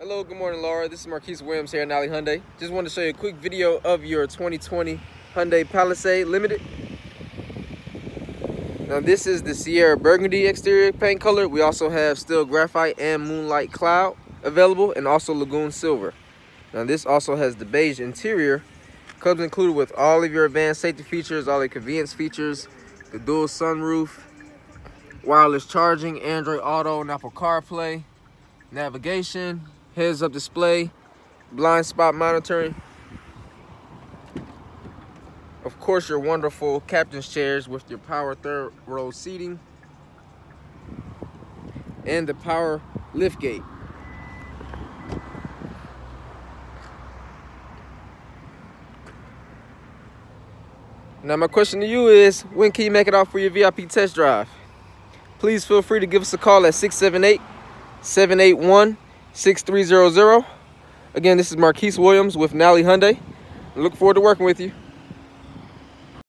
Hello, good morning, Laura. This is Marquise Williams here at Nalley Hyundai. Just wanted to show you a quick video of your 2020 Hyundai Palisade Limited. Now this is the Sierra Burgundy exterior paint color. We also have steel graphite and moonlight cloud available and also lagoon silver. Now this also has the beige interior. Comes included with all of your advanced safety features, all the convenience features, the dual sunroof, wireless charging, Android Auto and Apple CarPlay, navigation, heads up display, blind spot monitoring. Of course, your wonderful captain's chairs with your power third row seating and the power lift gate. Now my question to you is, when can you make it out for your VIP test drive? Please feel free to give us a call at 678 781 6300. Again, this is Marquise Williams with Nalley Hyundai. Look forward to working with you.